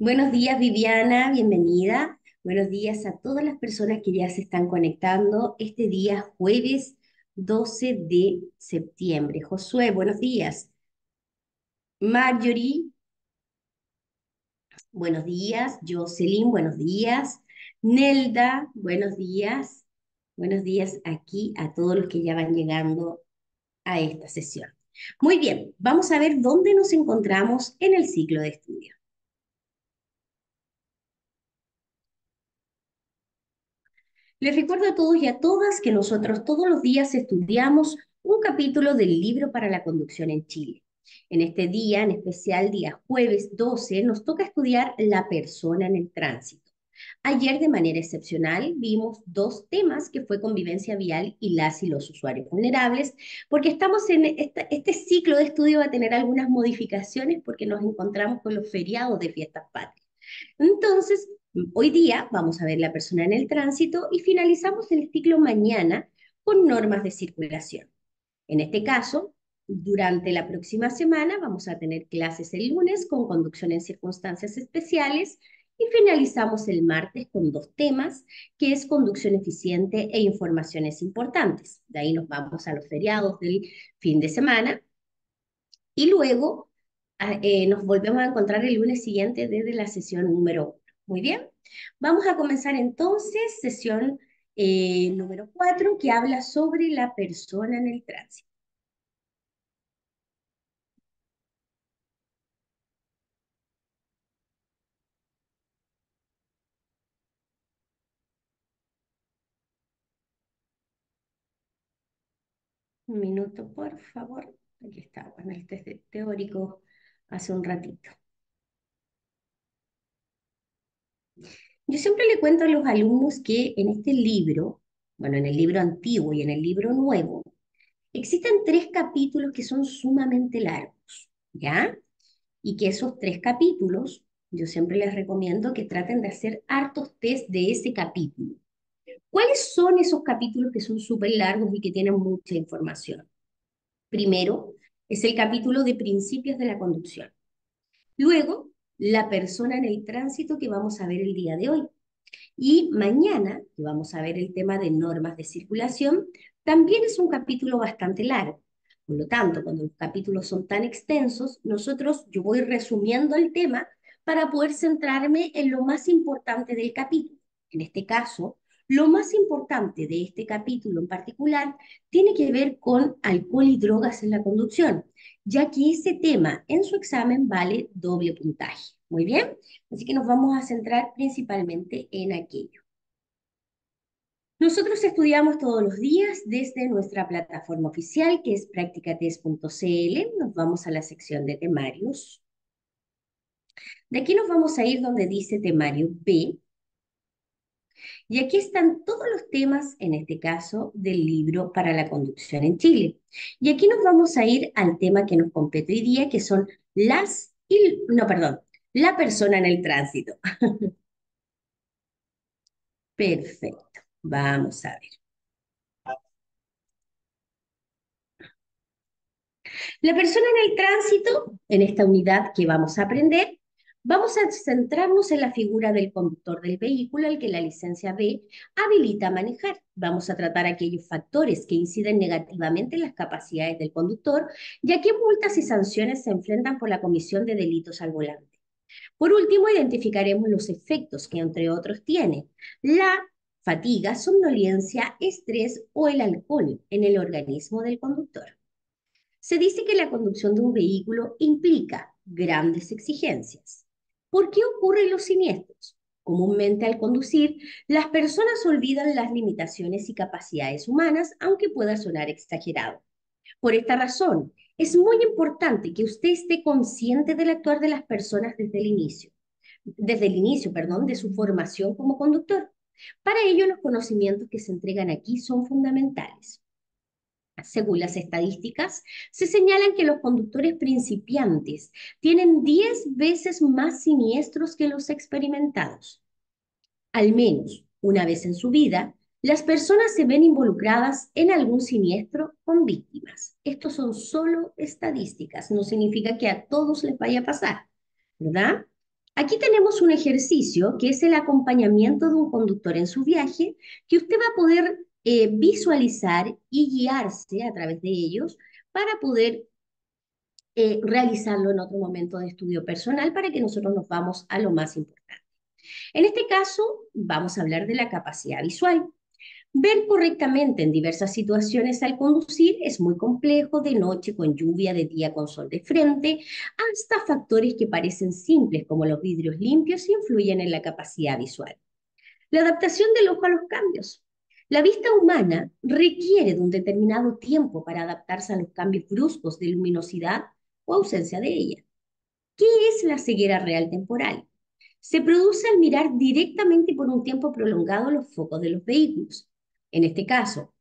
Buenos días, Viviana, bienvenida. Buenos días a todas las personas que ya se están conectando este día jueves 12 de septiembre. Josué, buenos días. Marjorie, buenos días. Jocelyn, buenos días. Nelda, buenos días. Buenos días aquí a todos los que ya van llegando a esta sesión. Muy bien, vamos a ver dónde nos encontramos en el ciclo de estudio. Les recuerdo a todos y a todas que nosotros todos los días estudiamos un capítulo del libro para la conducción en Chile. En este día, en especial día jueves 12, nos toca estudiar la persona en el tránsito. Ayer, de manera excepcional, vimos dos temas que fue convivencia vial y las y los usuarios vulnerables, porque estamos en este ciclo de estudio va a tener algunas modificaciones porque nos encontramos con los feriados de fiestas patrias. Entonces, Hoy día vamos a ver la persona en el tránsito y finalizamos el ciclo mañana con normas de circulación. En este caso, durante la próxima semana vamos a tener clases el lunes con conducción en circunstancias especiales y finalizamos el martes con dos temas, que es conducción eficiente e informaciones importantes. De ahí nos vamos a los feriados del fin de semana y luego ah, eh, nos volvemos a encontrar el lunes siguiente desde la sesión número muy bien. Vamos a comenzar entonces sesión eh, número 4 que habla sobre la persona en el tránsito. Un minuto, por favor. Aquí está, bueno, el test teórico hace un ratito. Yo siempre le cuento a los alumnos que en este libro, bueno, en el libro antiguo y en el libro nuevo, existen tres capítulos que son sumamente largos, ¿ya? Y que esos tres capítulos, yo siempre les recomiendo que traten de hacer hartos test de ese capítulo. ¿Cuáles son esos capítulos que son súper largos y que tienen mucha información? Primero, es el capítulo de principios de la conducción. Luego, la persona en el tránsito que vamos a ver el día de hoy. Y mañana, que vamos a ver el tema de normas de circulación, también es un capítulo bastante largo. Por lo tanto, cuando los capítulos son tan extensos, nosotros, yo voy resumiendo el tema para poder centrarme en lo más importante del capítulo. En este caso, lo más importante de este capítulo en particular tiene que ver con alcohol y drogas en la conducción, ya que ese tema en su examen vale doble puntaje. Muy bien, así que nos vamos a centrar principalmente en aquello. Nosotros estudiamos todos los días desde nuestra plataforma oficial que es practicates.cl. Nos vamos a la sección de temarios. De aquí nos vamos a ir donde dice temario B y aquí están todos los temas, en este caso, del libro para la conducción en Chile. Y aquí nos vamos a ir al tema que nos compete hoy día, que son las, y, no, perdón, la persona en el tránsito. Perfecto, vamos a ver. La persona en el tránsito, en esta unidad que vamos a aprender, Vamos a centrarnos en la figura del conductor del vehículo al que la licencia B habilita a manejar. Vamos a tratar aquellos factores que inciden negativamente en las capacidades del conductor, ya que multas y sanciones se enfrentan por la comisión de delitos al volante. Por último, identificaremos los efectos que, entre otros, tiene la fatiga, somnolencia, estrés o el alcohol en el organismo del conductor. Se dice que la conducción de un vehículo implica grandes exigencias ¿Por qué ocurren los siniestros? Comúnmente al conducir, las personas olvidan las limitaciones y capacidades humanas, aunque pueda sonar exagerado. Por esta razón, es muy importante que usted esté consciente del actuar de las personas desde el inicio, desde el inicio, perdón, de su formación como conductor. Para ello, los conocimientos que se entregan aquí son fundamentales. Según las estadísticas, se señalan que los conductores principiantes tienen 10 veces más siniestros que los experimentados. Al menos una vez en su vida, las personas se ven involucradas en algún siniestro con víctimas. Estos son solo estadísticas, no significa que a todos les vaya a pasar, ¿verdad? Aquí tenemos un ejercicio que es el acompañamiento de un conductor en su viaje, que usted va a poder eh, visualizar y guiarse a través de ellos para poder eh, realizarlo en otro momento de estudio personal para que nosotros nos vamos a lo más importante. En este caso, vamos a hablar de la capacidad visual. Ver correctamente en diversas situaciones al conducir es muy complejo, de noche con lluvia, de día con sol de frente, hasta factores que parecen simples como los vidrios limpios influyen en la capacidad visual. La adaptación del ojo a los cambios. La vista humana requiere de un determinado tiempo para adaptarse a los cambios bruscos de luminosidad o ausencia de ella. ¿Qué es la ceguera real temporal? Se produce al mirar directamente por un tiempo prolongado los focos de los vehículos. En este caso,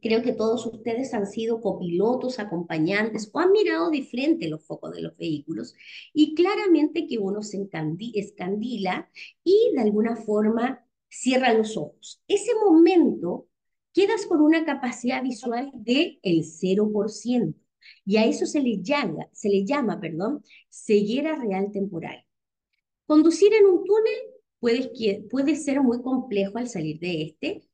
creo que todos ustedes han sido copilotos, acompañantes o han mirado de frente los focos de los vehículos y claramente que uno se escandila y de alguna forma cierra los ojos. Ese momento quedas con una capacidad visual del el 0% y a eso se le llama, se le llama, perdón, ceguera real temporal. Conducir en un túnel puede, puede ser muy complejo al salir de este,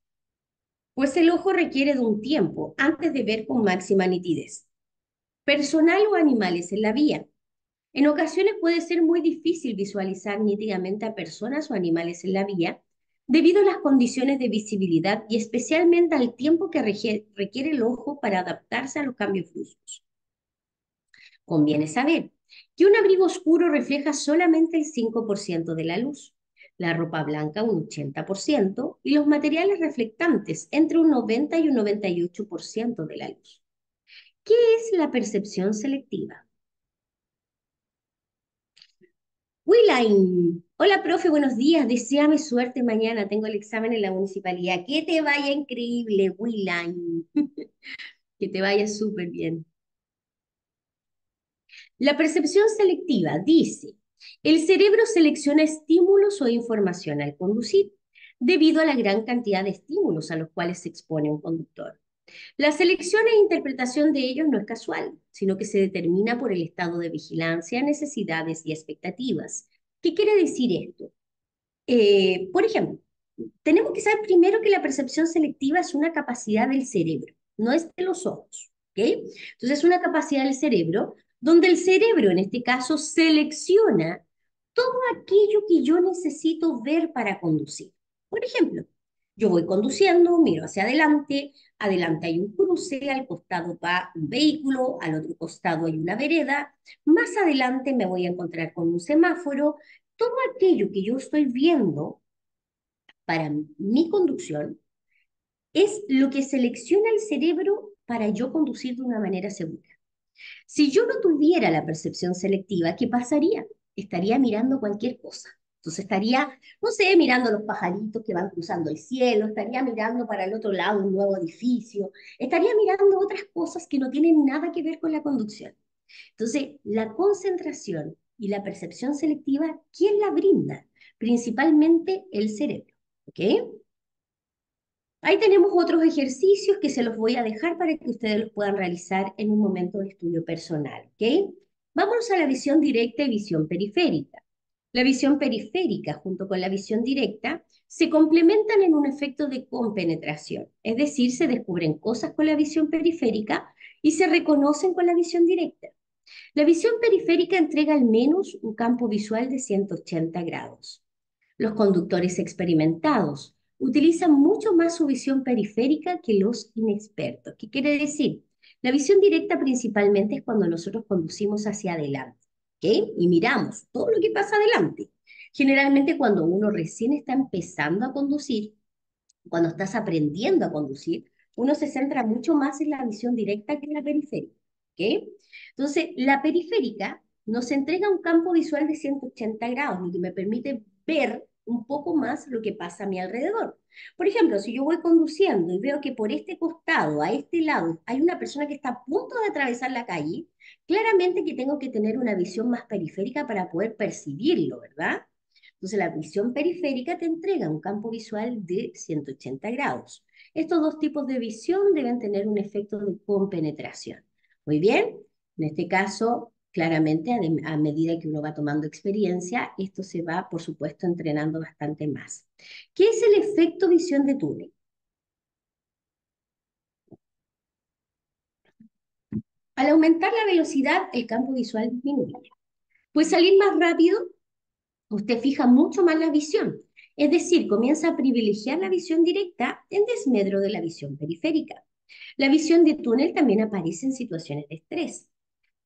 pues el ojo requiere de un tiempo antes de ver con máxima nitidez. Personal o animales en la vía. En ocasiones puede ser muy difícil visualizar nítidamente a personas o animales en la vía debido a las condiciones de visibilidad y especialmente al tiempo que requiere el ojo para adaptarse a los cambios bruscos. Conviene saber que un abrigo oscuro refleja solamente el 5% de la luz la ropa blanca un 80% y los materiales reflectantes entre un 90 y un 98% de la luz. ¿Qué es la percepción selectiva? Willain, hola profe, buenos días, deseame suerte mañana, tengo el examen en la municipalidad. Que te vaya increíble, Willain. que te vaya súper bien. La percepción selectiva dice el cerebro selecciona estímulos o información al conducir, debido a la gran cantidad de estímulos a los cuales se expone un conductor. La selección e interpretación de ellos no es casual, sino que se determina por el estado de vigilancia, necesidades y expectativas. ¿Qué quiere decir esto? Eh, por ejemplo, tenemos que saber primero que la percepción selectiva es una capacidad del cerebro, no es de los ojos. Entonces es una capacidad del cerebro donde el cerebro, en este caso, selecciona todo aquello que yo necesito ver para conducir. Por ejemplo, yo voy conduciendo, miro hacia adelante, adelante hay un cruce, al costado va un vehículo, al otro costado hay una vereda, más adelante me voy a encontrar con un semáforo. Todo aquello que yo estoy viendo para mi conducción es lo que selecciona el cerebro para yo conducir de una manera segura. Si yo no tuviera la percepción selectiva, ¿qué pasaría? Estaría mirando cualquier cosa. Entonces estaría, no sé, mirando los pajaritos que van cruzando el cielo, estaría mirando para el otro lado un nuevo edificio, estaría mirando otras cosas que no tienen nada que ver con la conducción. Entonces, la concentración y la percepción selectiva, ¿quién la brinda? Principalmente el cerebro. ¿Ok? Ahí tenemos otros ejercicios que se los voy a dejar para que ustedes los puedan realizar en un momento de estudio personal. ¿ok? Vámonos a la visión directa y visión periférica. La visión periférica junto con la visión directa se complementan en un efecto de compenetración, es decir, se descubren cosas con la visión periférica y se reconocen con la visión directa. La visión periférica entrega al menos un campo visual de 180 grados. Los conductores experimentados utilizan mucho más su visión periférica que los inexpertos. ¿Qué quiere decir? La visión directa principalmente es cuando nosotros conducimos hacia adelante, ¿ok? Y miramos todo lo que pasa adelante. Generalmente cuando uno recién está empezando a conducir, cuando estás aprendiendo a conducir, uno se centra mucho más en la visión directa que en la periférica, ¿ok? Entonces, la periférica nos entrega un campo visual de 180 grados, lo que me permite ver un poco más lo que pasa a mi alrededor. Por ejemplo, si yo voy conduciendo y veo que por este costado, a este lado, hay una persona que está a punto de atravesar la calle, claramente que tengo que tener una visión más periférica para poder percibirlo, ¿verdad? Entonces la visión periférica te entrega un campo visual de 180 grados. Estos dos tipos de visión deben tener un efecto de compenetración. Muy bien, en este caso Claramente, a, medida que uno va tomando experiencia, esto se va, por supuesto, entrenando bastante más. ¿Qué es el efecto visión de túnel? Al aumentar la velocidad, el campo visual disminuye. Pues salir más rápido, usted fija mucho más la visión. Es decir, comienza a privilegiar la visión directa en desmedro de la visión periférica. La visión de túnel también aparece en situaciones de estrés.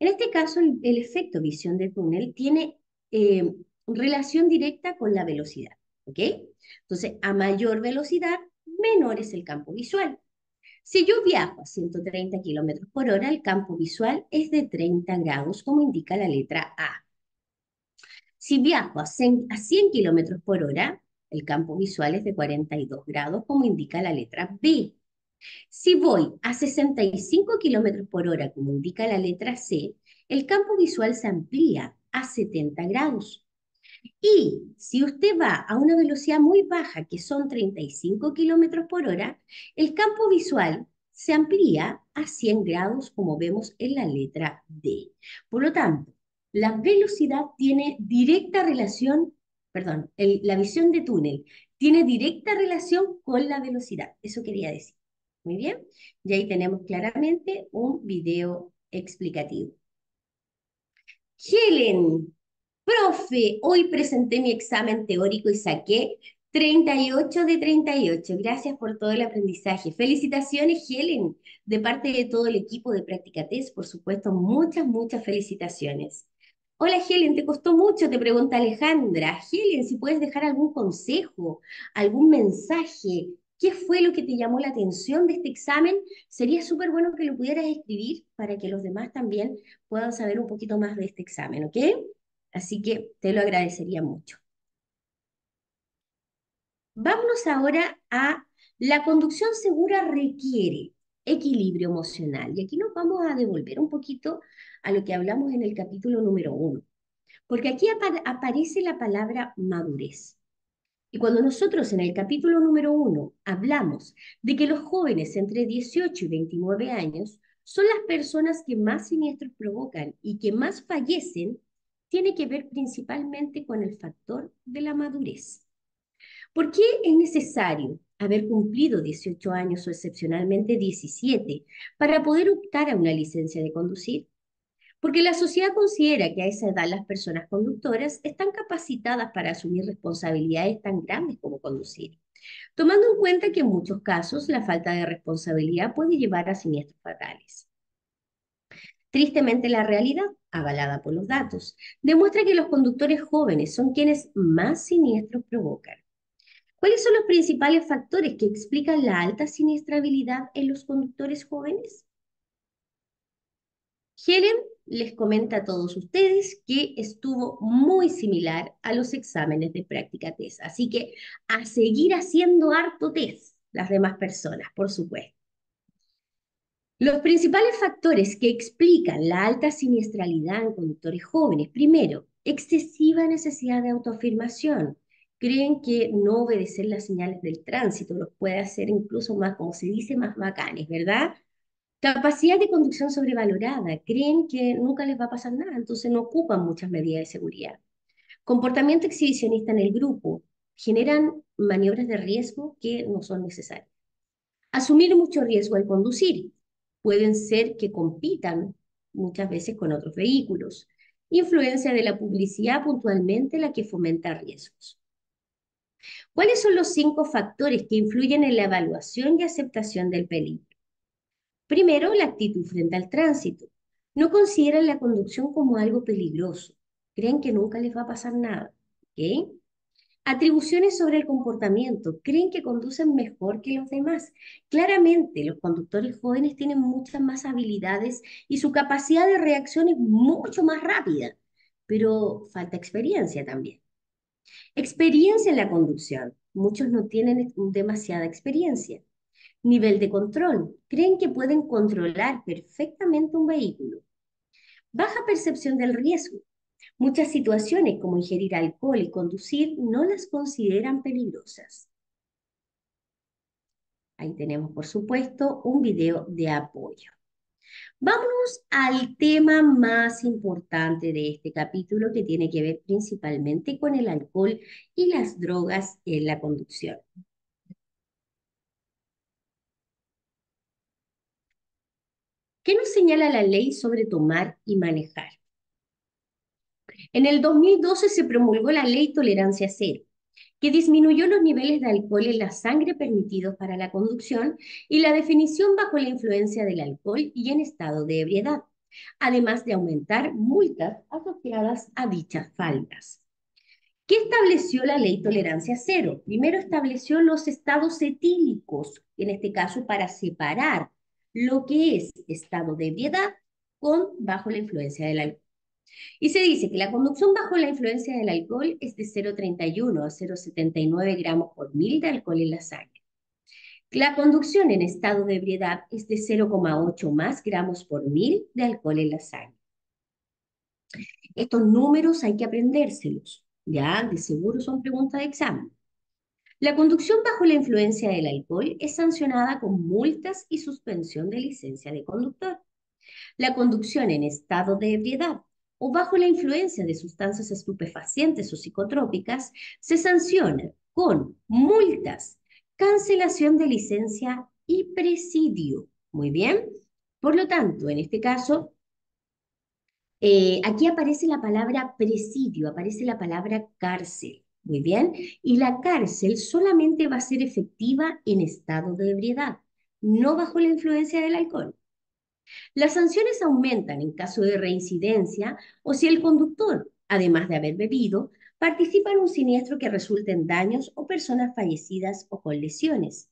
En este caso, el, efecto visión de túnel tiene eh, relación directa con la velocidad. Entonces, a mayor velocidad, menor es el campo visual. Si yo viajo a 130 kilómetros por hora, el campo visual es de 30 grados, como indica la letra A. Si viajo a 100, a 100 kilómetros por hora, el campo visual es de 42 grados, como indica la letra B. Si voy a 65 kilómetros por hora, como indica la letra C, el campo visual se amplía a 70 grados. Y si usted va a una velocidad muy baja, que son 35 kilómetros por hora, el campo visual se amplía a 100 grados, como vemos en la letra D. Por lo tanto, la velocidad tiene directa relación, perdón, la visión de túnel tiene directa relación con la velocidad. Eso quería decir. Muy bien. Y ahí tenemos claramente un video explicativo. Helen, Profe, hoy presenté mi examen teórico y saqué 38 de 38. Gracias por todo el aprendizaje. Felicitaciones, Helen, de parte de todo el equipo de Práctica Test, por supuesto, muchas, muchas felicitaciones. Hola, Helen, ¿te costó mucho? Te pregunta Alejandra. Helen, si puedes dejar algún consejo, algún mensaje, ¿qué fue lo que te llamó la atención de este examen? Sería súper bueno que lo pudieras escribir para que los demás también puedan saber un poquito más de este examen, ¿ok? Así que te lo agradecería mucho. Vámonos ahora a la conducción segura requiere equilibrio emocional. Y aquí nos vamos a devolver un poquito a lo que hablamos en el capítulo número uno, porque aquí aparece la palabra madurez. Y cuando nosotros en el capítulo número uno hablamos de que los jóvenes entre 18 y 29 años son las personas que más siniestros provocan y que más fallecen, tiene que ver principalmente con el factor de la madurez. ¿Por qué es necesario haber cumplido 18 años o excepcionalmente 17 para poder optar a una licencia de conducir? Porque la sociedad considera que a esa edad las personas conductoras están capacitadas para asumir responsabilidades tan grandes como conducir, tomando en cuenta que en muchos casos la falta de responsabilidad puede llevar a siniestros fatales. Tristemente la realidad, avalada por los datos, demuestra que los conductores jóvenes son quienes más siniestros provocan. ¿Cuáles son los principales factores que explican la alta siniestrabilidad en los conductores jóvenes? Helen les comenta a todos ustedes que estuvo muy similar a los exámenes de práctica test, así que a seguir haciendo harto test las demás personas, por supuesto. Los principales factores que explican la alta siniestralidad en conductores jóvenes, primero, excesiva necesidad de autoafirmación. Creen que no obedecer las señales del tránsito los puede hacer incluso más, como se dice, más bacanes, ¿verdad? Capacidad de conducción sobrevalorada. Creen que nunca les va a pasar nada, entonces no ocupan muchas medidas de seguridad. Comportamiento exhibicionista en el grupo. Generan maniobras de riesgo que no son necesarias. Asumir mucho riesgo al conducir pueden ser que compitan muchas veces con otros vehículos. Influencia de la publicidad puntualmente la que fomenta riesgos. ¿Cuáles son los cinco factores que influyen en la evaluación y aceptación del peligro? Primero, la actitud frente al tránsito. No consideran la conducción como algo peligroso. Creen que nunca les va a pasar nada. ¿okay? Atribuciones sobre el comportamiento. Creen que conducen mejor que los demás. Claramente, los conductores jóvenes tienen muchas más habilidades y su capacidad de reacción es mucho más rápida, pero falta experiencia también. Experiencia en la conducción. Muchos no tienen demasiada experiencia. Nivel de control. Creen que pueden controlar perfectamente un vehículo. Baja percepción del riesgo. Muchas situaciones como ingerir alcohol y conducir no las consideran peligrosas. Ahí tenemos, por supuesto, un video de apoyo. Vámonos al tema más importante de este capítulo que tiene que ver principalmente con el alcohol y las drogas en la conducción. ¿Qué nos señala la ley sobre tomar y manejar? En el 2012 se promulgó la ley Tolerancia Cero, que disminuyó los niveles de alcohol en la sangre permitidos para la conducción y la definición bajo la influencia del alcohol y en estado de ebriedad, además de aumentar multas asociadas a dichas faltas. ¿Qué estableció la ley tolerancia cero? Primero estableció los estados etílicos, en este caso para separar lo que es estado de ebriedad con bajo la influencia del alcohol. Y se dice que la conducción bajo la influencia del alcohol es de 0,31 a 0,79 gramos por mil de alcohol en la sangre. La conducción en estado de ebriedad es de 0,8 más gramos por mil de alcohol en la sangre. Estos números hay que aprendérselos, ya de seguro son preguntas de examen. La conducción bajo la influencia del alcohol es sancionada con multas y suspensión de licencia de conductor. La conducción en estado de ebriedad o bajo la influencia de sustancias estupefacientes o psicotrópicas, se sanciona con multas, cancelación de licencia y presidio. Muy bien. Por lo tanto, en este caso, eh, aquí aparece la palabra presidio, aparece la palabra cárcel. Muy bien. Y la cárcel solamente va a ser efectiva en estado de ebriedad, no bajo la influencia del alcohol. Las sanciones aumentan en caso de reincidencia o si el conductor, además de haber bebido, participa en un siniestro que resulte en daños o personas fallecidas o con lesiones.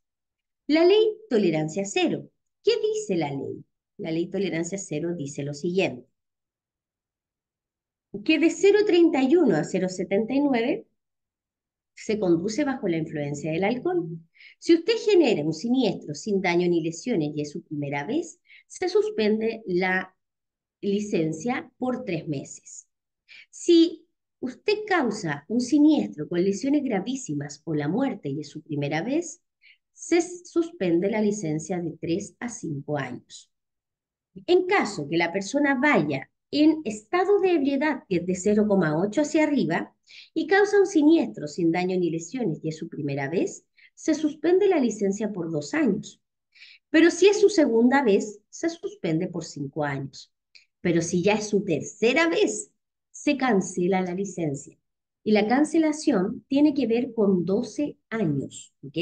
La ley tolerancia cero. ¿Qué dice la ley? La ley tolerancia cero dice lo siguiente. Que de 0,31 a 0,79 se conduce bajo la influencia del alcohol. Si usted genera un siniestro sin daño ni lesiones y es su primera vez, se suspende la licencia por tres meses. Si usted causa un siniestro con lesiones gravísimas o la muerte y es su primera vez, se suspende la licencia de tres a cinco años. En caso que la persona vaya en estado de ebriedad, que es de 0,8 hacia arriba, y causa un siniestro sin daño ni lesiones y es su primera vez, se suspende la licencia por dos años. Pero si es su segunda vez, se suspende por cinco años. Pero si ya es su tercera vez, se cancela la licencia. Y la cancelación tiene que ver con 12 años, ¿ok?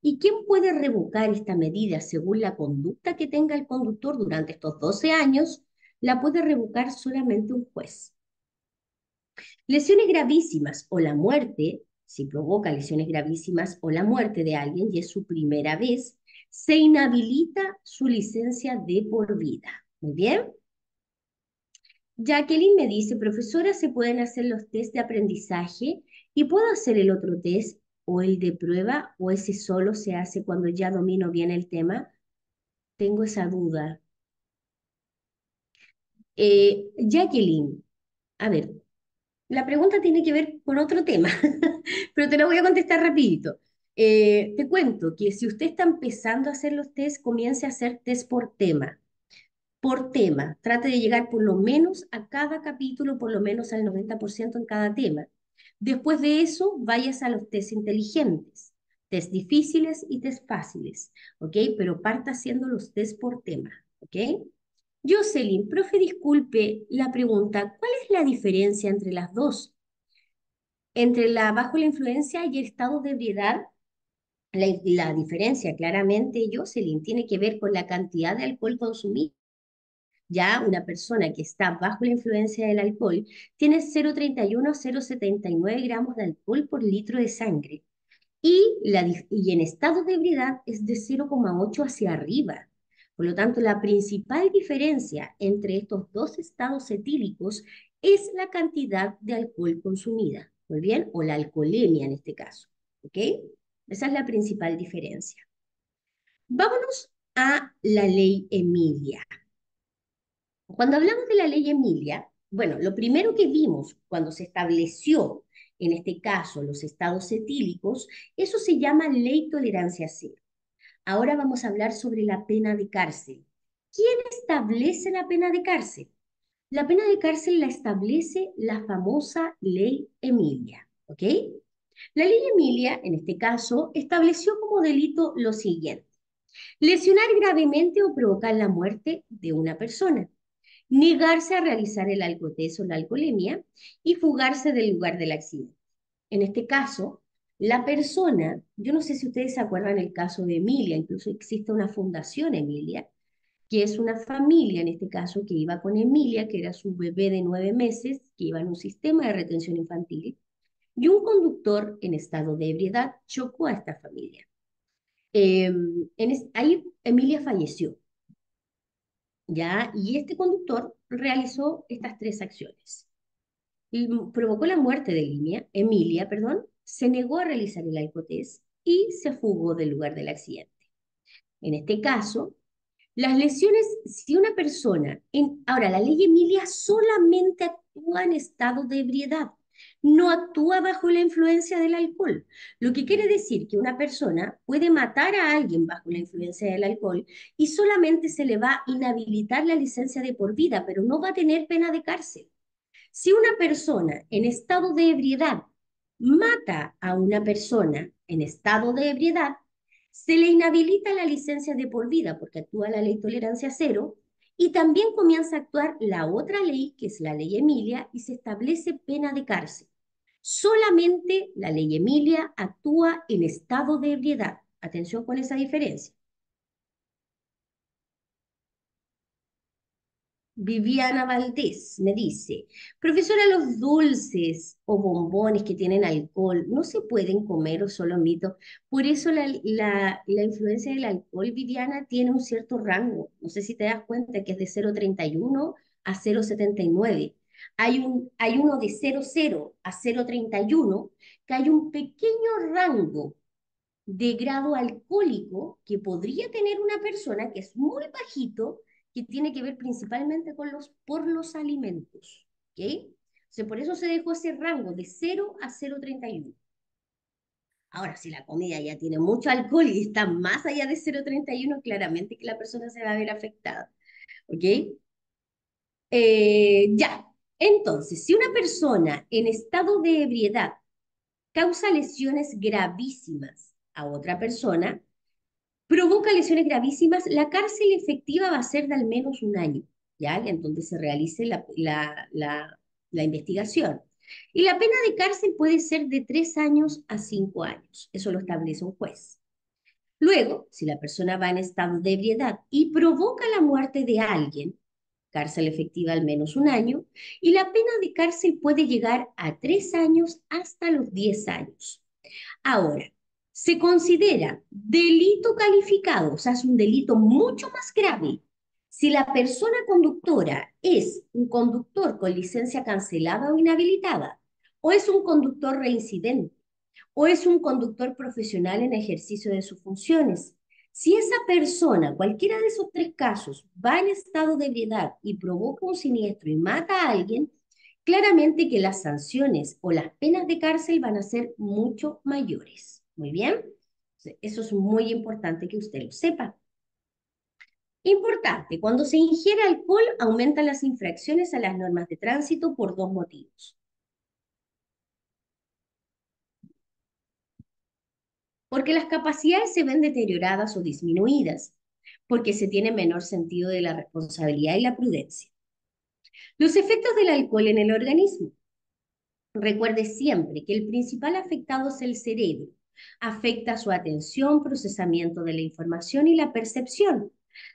¿Y quién puede revocar esta medida según la conducta que tenga el conductor durante estos 12 años? La puede revocar solamente un juez. Lesiones gravísimas o la muerte, si provoca lesiones gravísimas o la muerte de alguien y es su primera vez, se inhabilita su licencia de por vida. Muy bien. Jacqueline me dice, profesora, ¿se pueden hacer los test de aprendizaje? ¿Y puedo hacer el otro test o el de prueba o ese solo se hace cuando ya domino bien el tema? Tengo esa duda. Eh, Jacqueline, a ver, la pregunta tiene que ver con otro tema, pero te lo voy a contestar rapidito. Eh, te cuento que si usted está empezando a hacer los test, comience a hacer test por tema. Por tema. Trate de llegar por lo menos a cada capítulo, por lo menos al 90% en cada tema. Después de eso, vayas a los test inteligentes. Test difíciles y test fáciles, ¿ok? Pero parta haciendo los test por tema, ¿ok? Jocelyn, profe, disculpe la pregunta, ¿cuál es la diferencia entre las dos? Entre la bajo la influencia y el estado de ebriedad la, diferencia claramente, Jocelyn, tiene que ver con la cantidad de alcohol consumido. Ya una persona que está bajo la influencia del alcohol tiene 0,31 a 0,79 gramos de alcohol por litro de sangre. Y, la, y en estado de ebriedad es de 0,8 hacia arriba. Por lo tanto, la principal diferencia entre estos dos estados etílicos es la cantidad de alcohol consumida. Muy bien, o la alcoholemia en este caso. ¿Ok? Esa es la principal diferencia. Vámonos a la ley Emilia. Cuando hablamos de la ley Emilia, bueno, lo primero que vimos cuando se estableció, en este caso, los estados etílicos, eso se llama ley tolerancia cero. Ahora vamos a hablar sobre la pena de cárcel. ¿quién establece la pena de cárcel? La pena de cárcel la establece la famosa ley Emilia, ¿ok? La ley Emilia, en este caso, estableció como delito lo siguiente. Lesionar gravemente o provocar la muerte de una persona. Negarse a realizar el alcotés o la alcoholemia y fugarse del lugar del accidente. En este caso, la persona, yo no sé si ustedes se acuerdan el caso de Emilia, incluso existe una fundación Emilia, que es una familia, en este caso, que iba con Emilia, que era su bebé de nueve meses, que iba en un sistema de retención infantil, y un conductor en estado de ebriedad chocó a esta familia. Em, ahí Emilia falleció, ¿ya? Y este conductor realizó estas tres acciones. provocó la muerte de Emilia, Emilia, perdón, se negó a realizar el alcotés y se fugó del lugar del accidente. En este caso, las lesiones, si una persona, en, ahora la ley Emilia solamente actúa en estado de ebriedad, no actúa bajo la influencia del alcohol, lo que quiere decir que una persona puede matar a alguien bajo la influencia del alcohol y solamente se le va a inhabilitar la licencia de por vida, pero no va a tener pena de cárcel. Si una persona en estado de ebriedad mata a una persona en estado de ebriedad, se le inhabilita la licencia de por vida porque actúa la ley tolerancia cero y también comienza a actuar la otra ley, que es la ley Emilia, y se establece pena de cárcel. Solamente la ley Emilia actúa en estado de ebriedad. Atención con esa diferencia. Viviana Valdés me dice, profesora, los dulces o bombones que tienen alcohol no se pueden comer o solo mito. Por eso la, la, la, influencia del alcohol, Viviana, tiene un cierto rango. No sé si te das cuenta que es de 0,31 a 0,79. Hay, un, hay uno de 0,0 a 0,31, que hay un pequeño rango de grado alcohólico que podría tener una persona que es muy bajito tiene que ver principalmente con los, por los alimentos. ¿ok? por eso se dejó ese rango de 0 a 0,31. Ahora, si la comida ya tiene mucho alcohol y está más allá de 0,31, claramente que la persona se va a ver afectada. ¿Ok? Eh, ya. Entonces, si una persona en estado de ebriedad causa lesiones gravísimas a otra persona, provoca lesiones gravísimas, la cárcel efectiva va a ser de al menos un año, ¿ya? Entonces se realice la, la, investigación. Y la pena de cárcel puede ser de tres años a cinco años. Eso lo establece un juez. Luego, si la persona va en estado de ebriedad y provoca la muerte de alguien, cárcel efectiva al menos un año, y la pena de cárcel puede llegar a tres años hasta los diez años. Ahora, se considera delito calificado, o sea, es un delito mucho más grave, si la persona conductora es un conductor con licencia cancelada o inhabilitada, o es un conductor reincidente, o es un conductor profesional en ejercicio de sus funciones. Si esa persona, cualquiera de esos tres casos, va en estado de ebriedad y provoca un siniestro y mata a alguien, claramente que las sanciones o las penas de cárcel van a ser mucho mayores. Muy bien. Eso es muy importante que usted lo sepa. Importante, cuando se ingiere alcohol aumentan las infracciones a las normas de tránsito por dos motivos. Porque las capacidades se ven deterioradas o disminuidas, porque se tiene menor sentido de la responsabilidad y la prudencia. Los efectos del alcohol en el organismo. Recuerde siempre que el principal afectado es el cerebro Afecta su atención, procesamiento de la información y la percepción.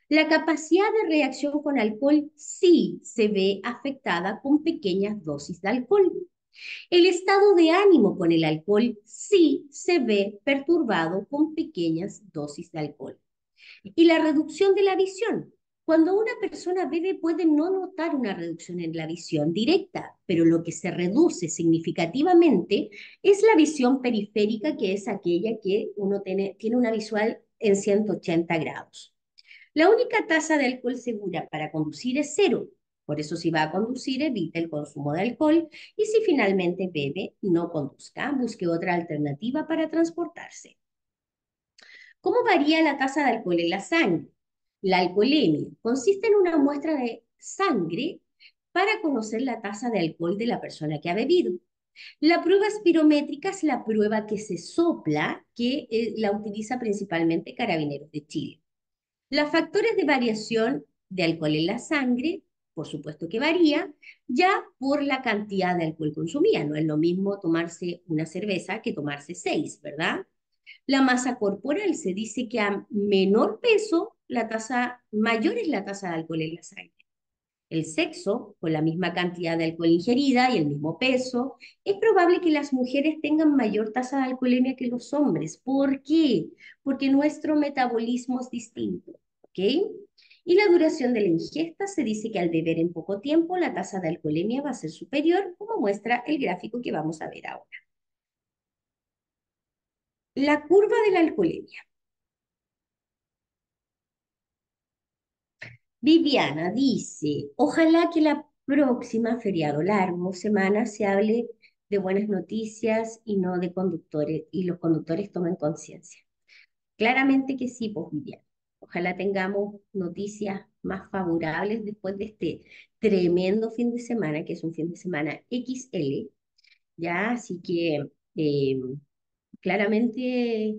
La capacidad de reacción con alcohol sí se ve afectada con pequeñas dosis de alcohol. El estado de ánimo con el alcohol sí se ve perturbado con pequeñas dosis de alcohol. Y la reducción de la visión. Cuando una persona bebe puede no notar una reducción en la visión directa, pero lo que se reduce significativamente es la visión periférica, que es aquella que uno tiene, tiene una visual en 180 grados. La única tasa de alcohol segura para conducir es cero. Por eso si va a conducir, evite el consumo de alcohol y si finalmente bebe, no conduzca, busque otra alternativa para transportarse. ¿Cómo varía la tasa de alcohol en la sangre? La alcoholemia consiste en una muestra de sangre para conocer la tasa de alcohol de la persona que ha bebido. La prueba espirométrica es la prueba que se sopla, que eh, la utiliza principalmente Carabineros de Chile. Los factores de variación de alcohol en la sangre, por supuesto que varía, ya por la cantidad de alcohol consumida. No es lo mismo tomarse una cerveza que tomarse seis, ¿verdad? La masa corporal se dice que a menor peso, la tasa mayor es la tasa de alcohol en la sangre. El sexo, con la misma cantidad de alcohol ingerida y el mismo peso, es probable que las mujeres tengan mayor tasa de alcoholemia que los hombres. ¿Por qué? Porque nuestro metabolismo es distinto, ¿ok? Y la duración de la ingesta se dice que al beber en poco tiempo la tasa de alcoholemia va a ser superior, como muestra el gráfico que vamos a ver ahora. La curva de la alcoholemia. Viviana dice, ojalá que la próxima feriado largo, semana, se hable de buenas noticias y no de conductores, y los conductores tomen conciencia. Claramente que sí, pues Viviana. Ojalá tengamos noticias más favorables después de este tremendo fin de semana, que es un fin de semana XL, ¿ya? Así que eh, claramente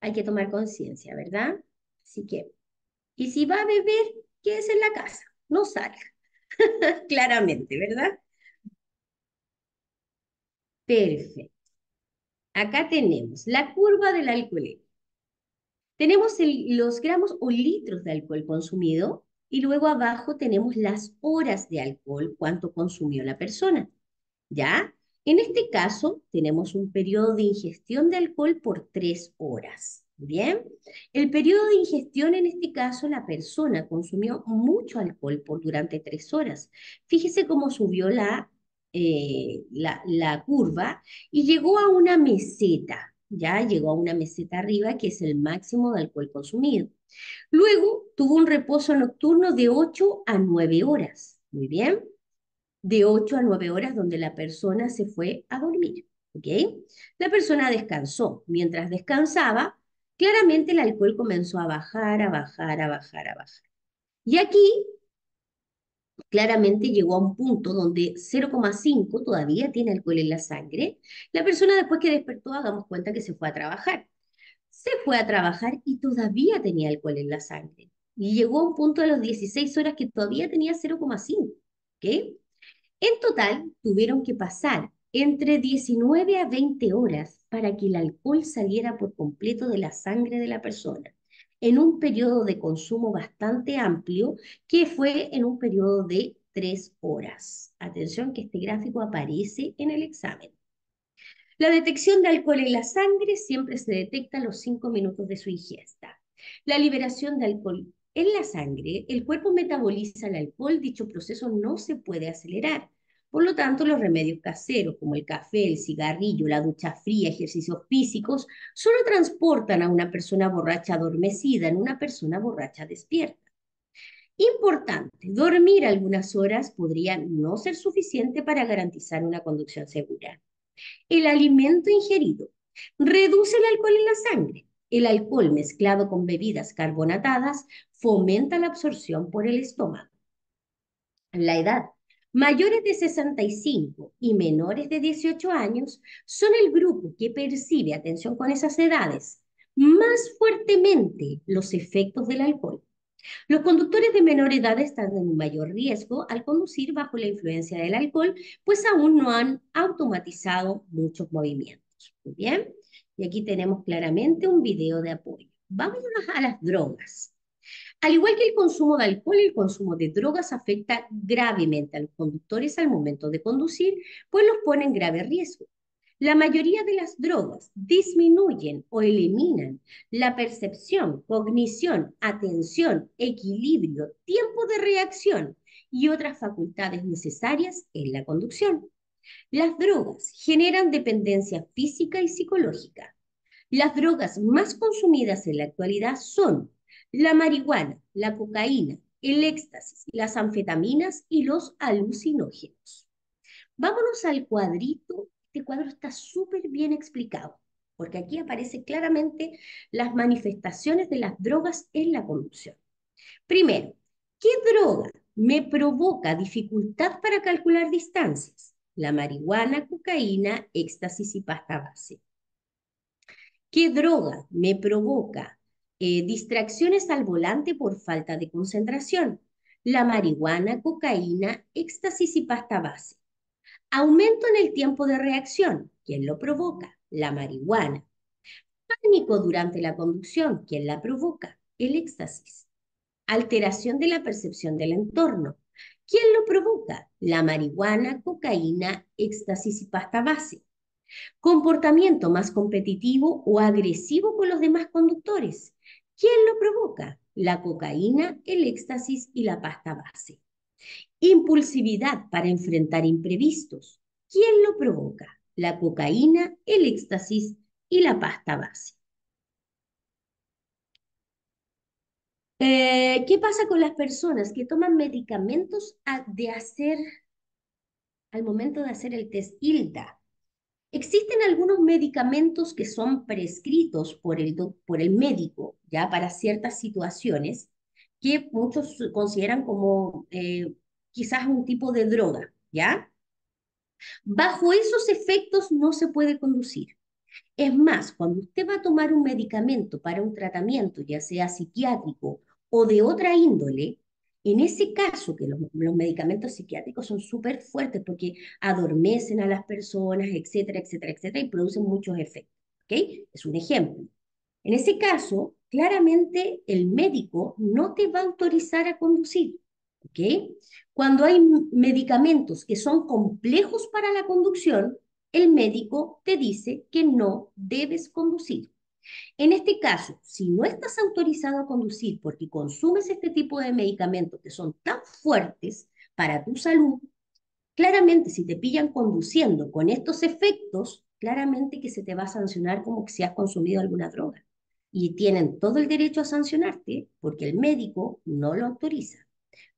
hay que tomar conciencia, ¿verdad? Así que, y si va a beber, quédese en la casa, no salga, claramente, ¿verdad? Perfecto. Acá tenemos la curva del alcohol. Tenemos los gramos o litros de alcohol consumido y luego abajo tenemos las horas de alcohol, cuánto consumió la persona. ¿Ya? En este caso, tenemos un periodo de ingestión de alcohol por tres horas. Bien, el periodo de ingestión en este caso, la persona consumió mucho alcohol por durante tres horas. Fíjese cómo subió la, eh, la, la curva y llegó a una meseta. Ya llegó a una meseta arriba, que es el máximo de alcohol consumido. Luego tuvo un reposo nocturno de 8 a 9 horas. Muy bien de 8 a 9 horas donde la persona se fue a dormir. ¿Ok? La persona descansó. Mientras descansaba, claramente el alcohol comenzó a bajar, a bajar, a bajar, a bajar. Y aquí, claramente llegó a un punto donde 0,5 todavía tiene alcohol en la sangre. La persona después que despertó, hagamos cuenta que se fue a trabajar. Se fue a trabajar y todavía tenía alcohol en la sangre. Y llegó a un punto de las 16 horas que todavía tenía 0,5. ¿Ok? En total, tuvieron que pasar entre 19 a 20 horas para que el alcohol saliera por completo de la sangre de la persona, en un periodo de consumo bastante amplio, que fue en un periodo de 3 horas. Atención que este gráfico aparece en el examen. La detección de alcohol en la sangre siempre se detecta a los 5 minutos de su ingesta. La liberación de alcohol en la sangre, el cuerpo metaboliza el alcohol, dicho proceso no se puede acelerar. Por lo tanto, los remedios caseros como el café, el cigarrillo, la ducha fría, ejercicios físicos, solo transportan a una persona borracha adormecida en una persona borracha despierta. Importante, dormir algunas horas podría no ser suficiente para garantizar una conducción segura. El alimento ingerido reduce el alcohol en la sangre. El alcohol mezclado con bebidas carbonatadas fomenta la absorción por el estómago. La edad Mayores de 65 y menores de 18 años son el grupo que percibe, atención con esas edades, más fuertemente los efectos del alcohol. Los conductores de menor edad están en mayor riesgo al conducir bajo la influencia del alcohol, pues aún no han automatizado muchos movimientos. Muy bien, y aquí tenemos claramente un video de apoyo. Vámonos a las drogas. Al igual que el consumo de alcohol, el consumo de drogas afecta gravemente a los conductores al momento de conducir, pues los pone en grave riesgo. La mayoría de las drogas disminuyen o eliminan la percepción, cognición, atención, equilibrio, tiempo de reacción y otras facultades necesarias en la conducción. Las drogas generan dependencia física y psicológica. Las drogas más consumidas en la actualidad son la marihuana, la cocaína, el éxtasis, las anfetaminas y los alucinógenos. Vámonos al cuadrito. Este cuadro está súper bien explicado, porque aquí aparece claramente las manifestaciones de las drogas en la conducción. Primero, ¿qué droga me provoca dificultad para calcular distancias? La marihuana, cocaína, éxtasis y pasta base. ¿Qué droga me provoca eh, distracciones al volante por falta de concentración? La marihuana, cocaína, éxtasis y pasta base. Aumento en el tiempo de reacción. ¿Quién lo provoca? La marihuana. Pánico durante la conducción. ¿Quién la provoca? El éxtasis. Alteración de la percepción del entorno. ¿Quién lo provoca? La marihuana, cocaína, éxtasis y pasta base. Comportamiento más competitivo o agresivo con los demás conductores. ¿Quién lo provoca? La cocaína, el éxtasis y la pasta base. Impulsividad para enfrentar imprevistos. ¿Quién lo provoca? La cocaína, el éxtasis y la pasta base. Eh, ¿Qué pasa con las personas que toman medicamentos de hacer, al momento de hacer el test ILDA? Existen algunos medicamentos que son prescritos por el, por el médico, ya para ciertas situaciones, que muchos consideran como eh, quizás un tipo de droga, ¿ya? Bajo esos efectos no se puede conducir. Es más, cuando usted va a tomar un medicamento para un tratamiento, ya sea psiquiátrico o de otra índole, en ese caso, que los, medicamentos psiquiátricos son súper fuertes porque adormecen a las personas, etcétera, etcétera, etcétera, y producen muchos efectos. ¿Ok? Es un ejemplo. En ese caso, claramente el médico no te va a autorizar a conducir. ¿Ok? Cuando hay medicamentos que son complejos para la conducción, el médico te dice que no debes conducir. En este caso, si no estás autorizado a conducir porque consumes este tipo de medicamentos que son tan fuertes para tu salud, claramente si te pillan conduciendo con estos efectos, claramente que se te va a sancionar como que si has consumido alguna droga. Y tienen todo el derecho a sancionarte porque el médico no lo autoriza.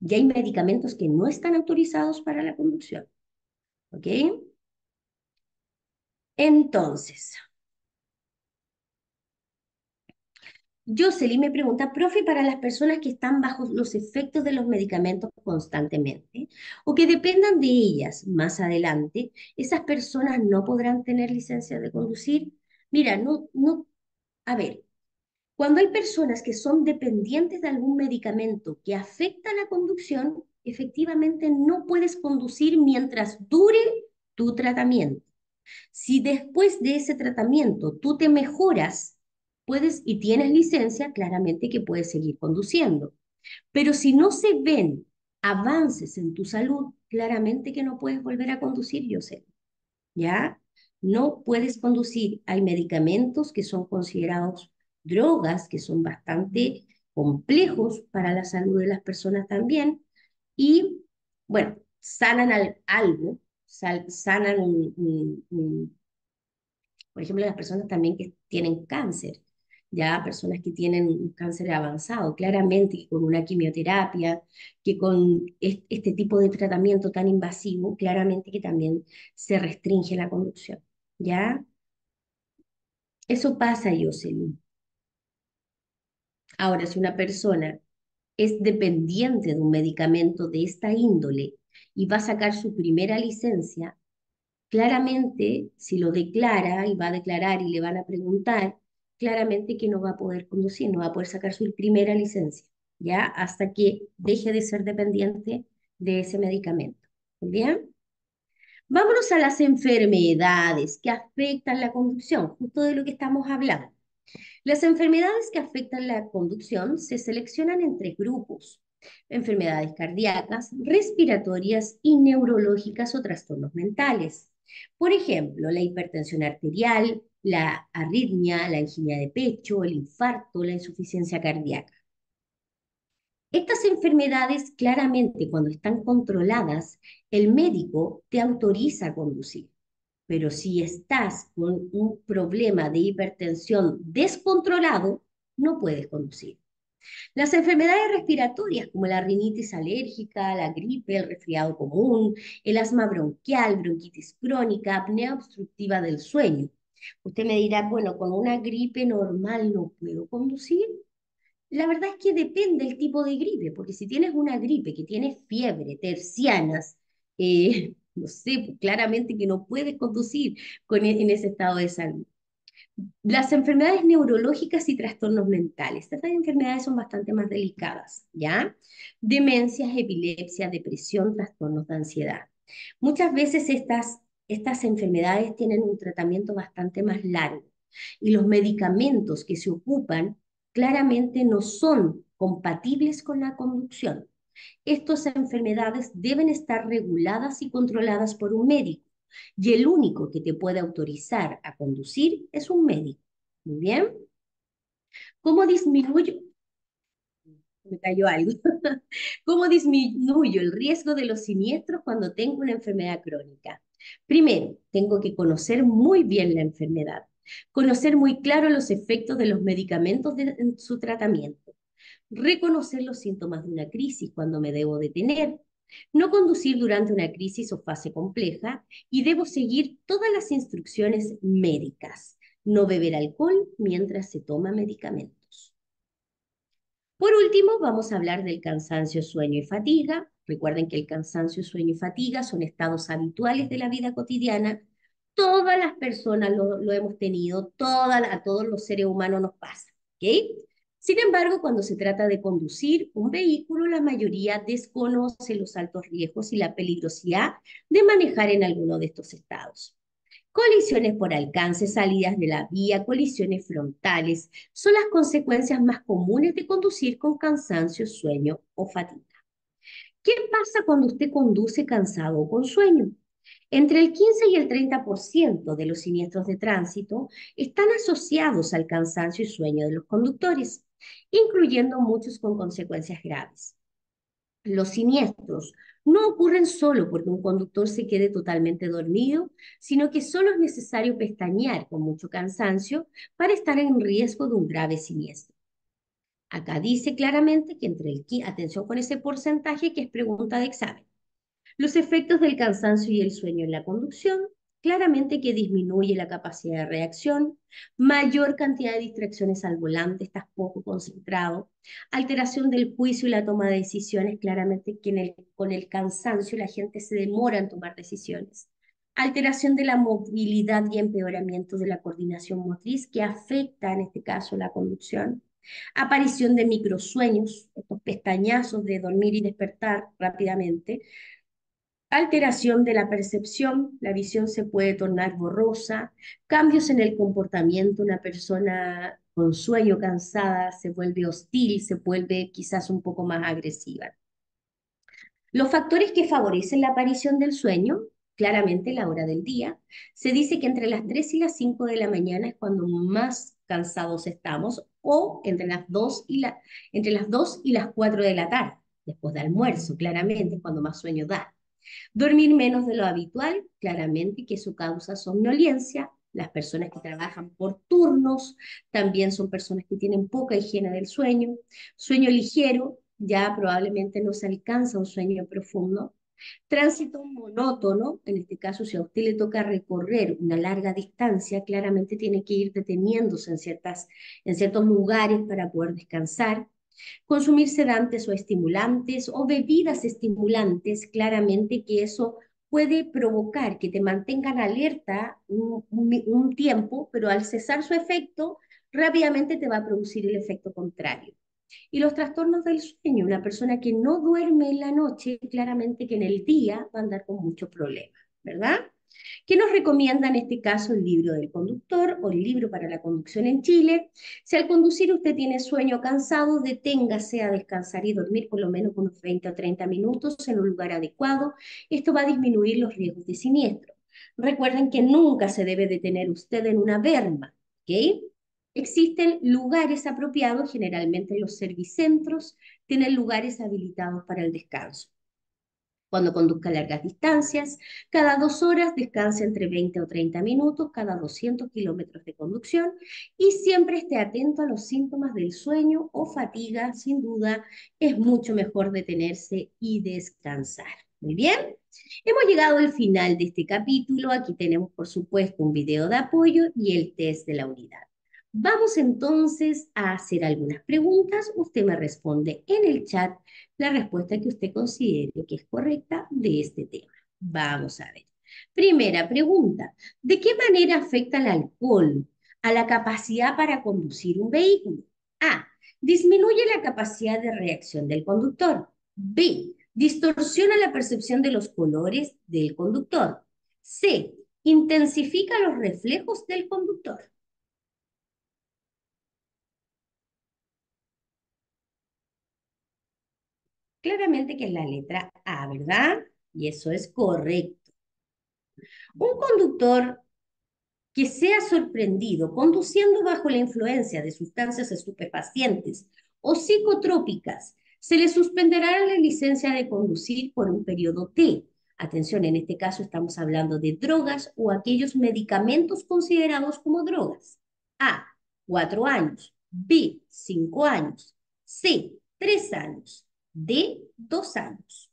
Y hay medicamentos que no están autorizados para la conducción. ¿Ok? Entonces, Jocelyn me pregunta, profe, para las personas que están bajo los efectos de los medicamentos constantemente o que dependan de ellas más adelante, ¿esas personas no podrán tener licencia de conducir? Mira, no, no, a ver, cuando hay personas que son dependientes de algún medicamento que afecta la conducción, efectivamente no puedes conducir mientras dure tu tratamiento. Si después de ese tratamiento tú te mejoras, puedes y tienes licencia, claramente que puedes seguir conduciendo. Pero si no se ven avances en tu salud, claramente que no puedes volver a conducir, yo sé. ¿Ya? No puedes conducir. Hay medicamentos que son considerados drogas, que son bastante complejos para la salud de las personas también. Y, bueno, sanan algo, sanan por ejemplo, las personas también que tienen cáncer ya personas que tienen un cáncer avanzado, claramente con una quimioterapia, que con este tipo de tratamiento tan invasivo, claramente que también se restringe la conducción, ¿ya? Eso pasa, Jocelyn. Ahora, si una persona es dependiente de un medicamento de esta índole y va a sacar su primera licencia, claramente, si lo declara y va a declarar y le van a preguntar, claramente que no va a poder conducir, no va a poder sacar su primera licencia, ¿ya? Hasta que deje de ser dependiente de ese medicamento. ¿Bien? Vámonos a las enfermedades que afectan la conducción, justo de lo que estamos hablando. Las enfermedades que afectan la conducción se seleccionan entre grupos. Enfermedades cardíacas, respiratorias y neurológicas o trastornos mentales. Por ejemplo, la hipertensión arterial, la arritmia, la angina de pecho, el infarto, la insuficiencia cardíaca. Estas enfermedades claramente cuando están controladas, el médico te autoriza a conducir. Pero si estás con un problema de hipertensión descontrolado, no puedes conducir. Las enfermedades respiratorias como la rinitis alérgica, la gripe, el resfriado común, el asma bronquial, bronquitis crónica, apnea obstructiva del sueño. Usted me dirá, bueno, con una gripe normal no puedo conducir. La verdad es que depende del tipo de gripe, porque si tienes una gripe que tiene fiebre, tercianas, eh, no sé, claramente que no puedes conducir con, e- en ese estado de salud. Las enfermedades neurológicas y trastornos mentales. Estas enfermedades son bastante más delicadas, ¿ya? Demencias, epilepsia, depresión, trastornos de ansiedad. Muchas veces estas, estas enfermedades tienen un tratamiento bastante más largo y los medicamentos que se ocupan claramente no son compatibles con la conducción. Estas enfermedades deben estar reguladas y controladas por un médico y el único que te puede autorizar a conducir es un médico. Muy bien. ¿Cómo disminuyo? Me cayó algo. ¿Cómo disminuyo el riesgo de los siniestros cuando tengo una enfermedad crónica? Primero, tengo que conocer muy bien la enfermedad, conocer muy claro los efectos de los medicamentos de, en su tratamiento, reconocer los síntomas de una crisis cuando me debo detener, no conducir durante una crisis o fase compleja y debo seguir todas las instrucciones médicas. No beber alcohol mientras se toma medicamentos. Por último, vamos a hablar del cansancio, sueño y fatiga. Recuerden que el cansancio, sueño y fatiga son estados habituales de la vida cotidiana. Todas las personas lo, hemos tenido, a todos los seres humanos nos pasa. Sin embargo, cuando se trata de conducir un vehículo, la mayoría desconoce los altos riesgos y la peligrosidad de manejar en alguno de estos estados. Colisiones por alcance, salidas de la vía, colisiones frontales, son las consecuencias más comunes de conducir con cansancio, sueño o fatiga. ¿Qué pasa cuando usted conduce cansado o con sueño? Entre el 15 y el 30% de los siniestros de tránsito están asociados al cansancio y sueño de los conductores, incluyendo muchos con consecuencias graves. Los siniestros no ocurren solo porque un conductor se quede totalmente dormido, sino que solo es necesario pestañear con mucho cansancio para estar en riesgo de un grave siniestro. Acá dice claramente que entre el, atención con ese porcentaje que es pregunta de examen. Los efectos del cansancio y el sueño en la conducción, claramente que disminuye la capacidad de reacción, mayor cantidad de distracciones al volante, estás poco concentrado, alteración del juicio y la toma de decisiones, claramente que con el cansancio la gente se demora en tomar decisiones, alteración de la movilidad y empeoramiento de la coordinación motriz que afecta en este caso la conducción, aparición de microsueños, estos pestañazos de dormir y despertar rápidamente, alteración de la percepción, la visión se puede tornar borrosa, cambios en el comportamiento, una persona con sueño cansada se vuelve hostil, se vuelve quizás un poco más agresiva. Los factores que favorecen la aparición del sueño, claramente la hora del día, se dice que entre las 3 y las 5 de la mañana es cuando más cansados estamos, o entre las 2 y, la, entre las 2 y las 4 de la tarde, después de almuerzo, claramente cuando más sueño da. Dormir menos de lo habitual, claramente que su causa somnolencia. Las personas que trabajan por turnos también son personas que tienen poca higiene del sueño. Sueño ligero, ya probablemente no se alcanza un sueño profundo. Tránsito monótono, en este caso si a usted le toca recorrer una larga distancia, claramente tiene que ir deteniéndose en, ciertas, en ciertos lugares para poder descansar. Consumir sedantes o estimulantes o bebidas estimulantes, claramente que eso puede provocar que te mantengan alerta un, un, tiempo, pero al cesar su efecto, rápidamente te va a producir el efecto contrario. Y los trastornos del sueño, una persona que no duerme en la noche, claramente que en el día va a andar con muchos problemas, ¿verdad? ¿Qué nos recomienda en este caso el libro del conductor o el libro para la conducción en Chile? Si al conducir usted tiene sueño cansado, deténgase a descansar y dormir por lo menos unos 20 o 30 minutos en un lugar adecuado. Esto va a disminuir los riesgos de siniestro. Recuerden que nunca se debe detener usted en una berma, ¿ok? Existen lugares apropiados, generalmente los servicentros tienen lugares habilitados para el descanso cuando conduzca largas distancias. Cada dos horas descanse entre 20 o 30 minutos, cada 200 kilómetros de conducción y siempre esté atento a los síntomas del sueño o fatiga. Sin duda, es mucho mejor detenerse y descansar. Muy bien, hemos llegado al final de este capítulo. Aquí tenemos, por supuesto, un video de apoyo y el test de la unidad. Vamos entonces a hacer algunas preguntas. Usted me responde en el chat la respuesta que usted considere que es correcta de este tema. Vamos a ver. Primera pregunta. ¿De qué manera afecta el alcohol a la capacidad para conducir un vehículo? A. Disminuye la capacidad de reacción del conductor. B. Distorsiona la percepción de los colores del conductor. C. Intensifica los reflejos del conductor. Claramente que es la letra A, ¿verdad? Y eso es correcto. Un conductor que sea sorprendido conduciendo bajo la influencia de sustancias estupefacientes o psicotrópicas, se le suspenderá la licencia de conducir por un periodo T. Atención, en este caso estamos hablando de drogas o aquellos medicamentos considerados como drogas. A, cuatro años. B, cinco años. C, tres años de dos años.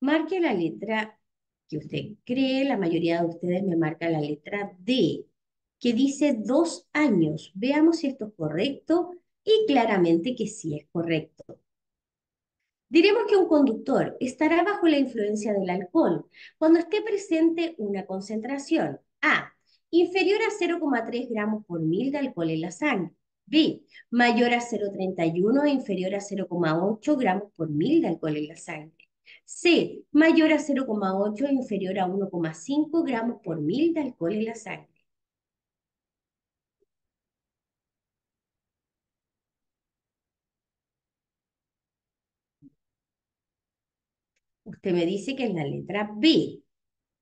Marque la letra que usted cree, la mayoría de ustedes me marca la letra D, que dice dos años. Veamos si esto es correcto y claramente que sí es correcto. Diremos que un conductor estará bajo la influencia del alcohol cuando esté presente una concentración A, inferior a 0,3 gramos por mil de alcohol en la sangre. B, mayor a 0,31 e inferior a 0,8 gramos por mil de alcohol en la sangre. C, mayor a 0,8 e inferior a 1,5 gramos por mil de alcohol en la sangre. Usted me dice que es la letra B,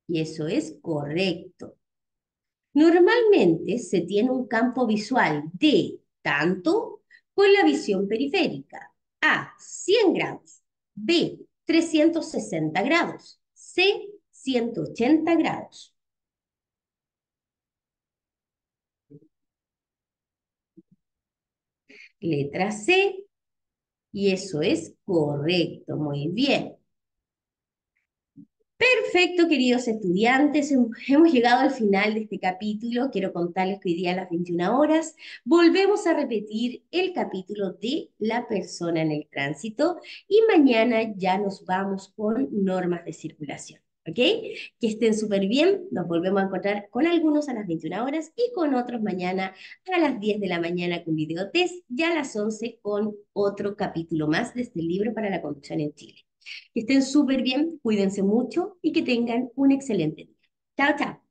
y eso es correcto. Normalmente se tiene un campo visual de tanto con la visión periférica. A, 100 grados. B, 360 grados. C, 180 grados. Letra C, y eso es correcto, muy bien. Perfecto, queridos estudiantes, hemos llegado al final de este capítulo. Quiero contarles que hoy día a las 21 horas volvemos a repetir el capítulo de la persona en el tránsito y mañana ya nos vamos con normas de circulación. ¿Ok? Que estén súper bien. Nos volvemos a encontrar con algunos a las 21 horas y con otros mañana a las 10 de la mañana con videotest y a las 11 con otro capítulo más de este libro para la conducción en Chile. Que estén súper bien, cuídense mucho y que tengan un excelente día. Chao, chao.